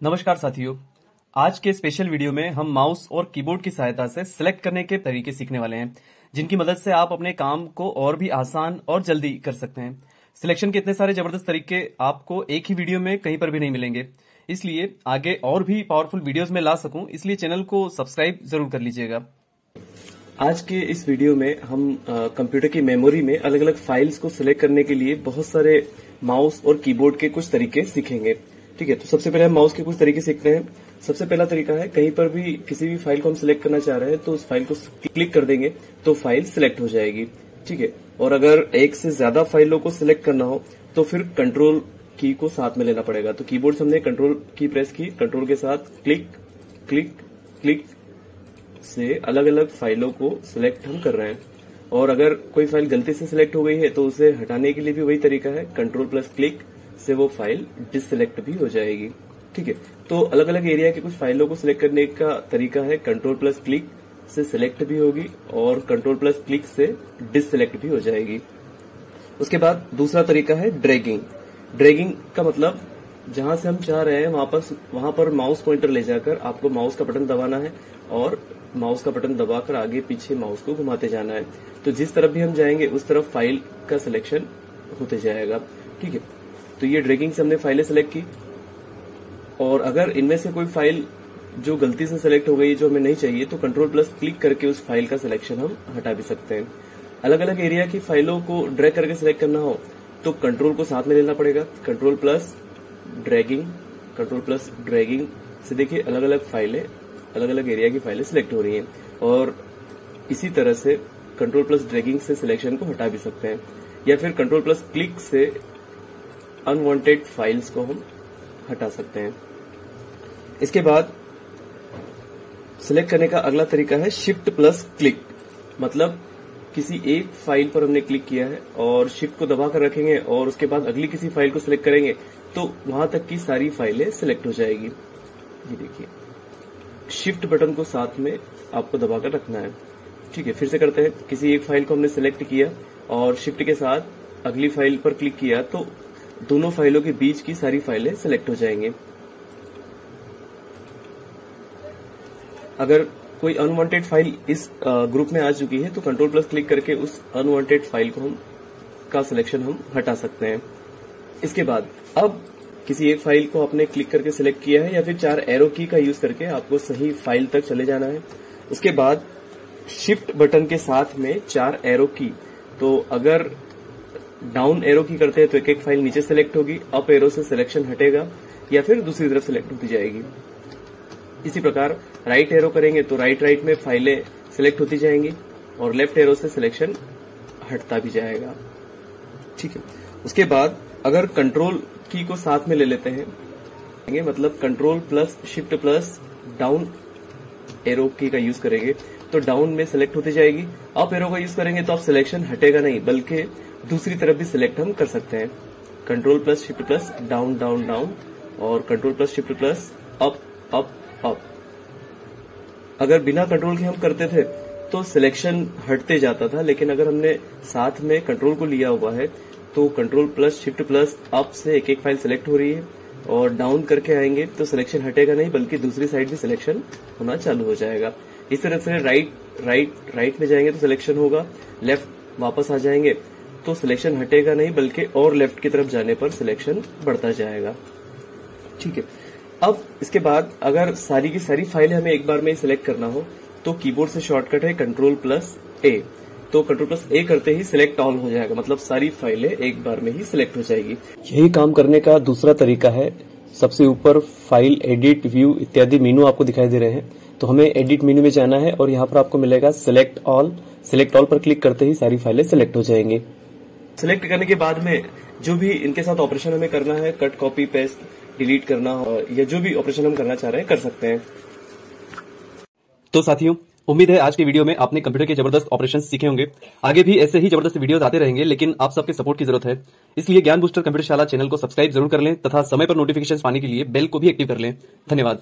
नमस्कार साथियों। आज के स्पेशल वीडियो में हम माउस और कीबोर्ड की सहायता से सिलेक्ट करने के तरीके सीखने वाले हैं, जिनकी मदद से आप अपने काम को और भी आसान और जल्दी कर सकते हैं। सिलेक्शन के इतने सारे ज़बरदस्त तरीके आपको एक ही वीडियो में कहीं पर भी नहीं मिलेंगे। इसलिए आगे और भी पावरफुल वीडियोस में ला सकूँ, इसलिए चैनल को सब्सक्राइब ज़रूर कर लीजिएगा। आज के इस वीडियो में हम कंप्यूटर की मेमोरी में अलग अलग फाइल्स को सिलेक्ट करने के लिए बहुत सारे माउस और कीबोर्ड के कुछ तरीके सीखेंगे। ठीक है तो सबसे पहले हम माउस के कुछ तरीके सीखते हैं। सबसे पहला तरीका है, कहीं पर भी किसी भी फ़ाइल को हम सिलेक्ट करना चाह रहे हैं तो उस फ़ाइल को क्लिक कर देंगे तो फ़ाइल सिलेक्ट हो जाएगी। ठीक है, और अगर एक से ज़्यादा फाइलों को सिलेक्ट करना हो तो फिर कंट्रोल की को साथ में लेना पड़ेगा। तो कीबोर्ड से हमने कंट्रोल की प्रेस की कंट्रोल के साथ क्लिक क्लिक क्लिक से अलग अलग फाइलों को सिलेक्ट हम कर रहे हैं। और अगर कोई फ़ाइल गलती से सिलेक्ट हो गई है तो उसे हटाने के लिए भी वही तरीका है कंट्रोल प्लस क्लिक से वो फ़ाइल डिसलेक्ट भी हो जाएगी। ठीक है? तो अलग अलग एरिया की कुछ फाइलों को सिलेक्ट करने का तरीका है। कंट्रोल प्लस क्लिक से सिलेक्ट भी होगी और कंट्रोल प्लस क्लिक से डिसलेक्ट भी हो जाएगी। उसके बाद दूसरा तरीका है ड्रैगिंग ड्रैगिंग का मतलब जहाँ से हम चाह रहे हैं वहाँ पर वहाँ पर माउस पॉइंटर ले जाकर आपको माउस का बटन दबाना है और माउस का बटन दबाकर आगे पीछे माउस को घुमाते जाना है। तो जिस तरफ़ भी हम जाएँगे, उस तरफ़ फ़ाइल का सिलेक्शन होते जाएगा। ठीक है? तो ये ड्रैगिंग से हमने फाइलें सेलेक्ट की। और अगर इनमें से कोई फ़ाइल जो गलती से सिलेक्ट हो गई, जो हमें नहीं चाहिए तो कंट्रोल प्लस क्लिक करके उस फ़ाइल का सिलेक्शन हम हटा भी सकते हैं। अलग अलग एरिया की फाइलों को ड्रैग करके सिलेक्ट करना हो तो कंट्रोल को साथ में लेना पड़ेगा। Control plus dragging control plus dragging से देखिए अलग अलग फाइलें अलग अलग एरिया की फाइलें सिलेक्ट हो रही हैं। और इसी तरह से कंट्रोल प्लस ड्रैगिंग से सिलेक्शन को हटा भी सकते हैं। या फिर कंट्रोल प्लस क्लिक से अनवांटेड फाइल्स को हम हटा सकते हैं। इसके बाद सिलेक्ट करने का अगला तरीका है शिफ्ट प्लस क्लिक मतलब किसी एक फ़ाइल पर हमने क्लिक किया है और शिफ्ट को दबाकर रखेंगे और उसके बाद अगली किसी फ़ाइल को सिलेक्ट करेंगे तो वहाँ तक की सारी फाइलें सिलेक्ट हो जाएगी। ये देखिए शिफ्ट बटन को साथ में आपको दबाकर रखना है। ठीक है, फिर से करते हैं। किसी एक फ़ाइल को हमने सिलेक्ट किया और शिफ्ट के साथ अगली फ़ाइल पर क्लिक किया तो दोनों फाइलों के बीच की सारी फाइलें सिलेक्ट हो जाएँगे। अगर कोई अनवांटेड फ़ाइल इस ग्रुप में आ चुकी है तो कंट्रोल प्लस क्लिक करके उस अनवांटेड फ़ाइल को हम, का सिलेक्शन हम हटा सकते हैं। इसके बाद, अब किसी एक फ़ाइल को आपने क्लिक करके सिलेक्ट किया है या फिर चार एरो की का यूज़ करके आपको सही फ़ाइल तक चले जाना है। उसके बाद शिफ्ट बटन के साथ में चार एरो की तो अगर डाउन एरो की करते हैं तो एक एक फ़ाइल नीचे सेलेक्ट होगी अप एरो से सिलेक्शन हटेगा, या फिर दूसरी तरफ़ सिलेक्ट होती जाएगी। इसी प्रकार राइट एरो करेंगे तो राइट राइट में फाइलें सिलेक्ट होती जाएँगी और लेफ़्ट एरो से सिलेक्शन हटता भी जाएगा। ठीक है? उसके बाद अगर कंट्रोल की को साथ में ले लेते हैं मतलब control plus shift plus down arrow की का यूज़ करेंगे तो डाउन में सिलेक्ट होती जाएगी। अप एरो का यूज़ करेंगे तो आप सिलेक्शन हटेगा नहीं, बल्कि दूसरी तरफ़ भी सिलेक्ट हम कर सकते हैं। Control plus shift plus down down down और control plus shift plus up up up अगर बिना कंट्रोल के हम करते थे तो सिलेक्शन हटते जाता था, लेकिन अगर हमने साथ में कंट्रोल को लिया हुआ है तो control plus shift plus up से एक एक फ़ाइल सिलेक्ट हो रही है और डाउन करके आएँगे तो सिलेक्शन हटेगा नहीं, बल्कि दूसरी साइड भी सिलेक्शन होना चालू हो जाएगा। इस तरह से राइट राइट राइट में जाएँगे तो सिलेक्शन होगा लेफ़्ट वापस आ जाएँगे तो सिलेक्शन हटेगा नहीं, बल्कि और लेफ़्ट की तरफ़ जाने पर सिलेक्शन बढ़ता जाएगा। ठीक है। अब इसके बाद अगर सारी की सारी फाइलें हमें एक बार में सिलेक्ट करना हो तो कीबोर्ड से शॉर्टकट है कंट्रोल प्लस ए तो कंट्रोल प्लस ए करते ही सिलेक्ट ऑल हो जाएगा मतलब सारी फाइलें एक बार में ही सिलेक्ट हो जाएगी। यही काम करने का दूसरा तरीका है। सबसे ऊपर फ़ाइल एडिट व्यू इत्यादि मीनू आपको दिखाई दे रहे हैं। तो हमें एडिट मीनू में जाना है और यहाँ पर आपको मिलेगा सिलेक्ट ऑल सिलेक्ट ऑल पर क्लिक करते ही सारी फाइलें सिलेक्ट हो जाएँगी। सिलेक्ट करने के बाद में जो भी इनके साथ ऑपरेशन हमें करना है कट कॉपी पेस्ट डिलीट करना या जो भी ऑपरेशन हम करना चाह रहे हैं, कर सकते हैं। तो साथियों, उम्मीद है आज के वीडियो में आपने कंप्यूटर के ज़बरदस्त ऑपरेशन सीखे होंगे। आगे भी ऐसे ही ज़बरदस्त वीडियोस आते रहेंगे, लेकिन आप सबके सपोर्ट की ज़रूरत है। इसलिए Gyan booster computer Shala channel को सब्सक्राइब ज़रूर कर लें, तथा समय पर नोटिफिकेशन पाने के लिए बेल को भी एक्टिव कर लें। धन्यवाद।